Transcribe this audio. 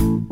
you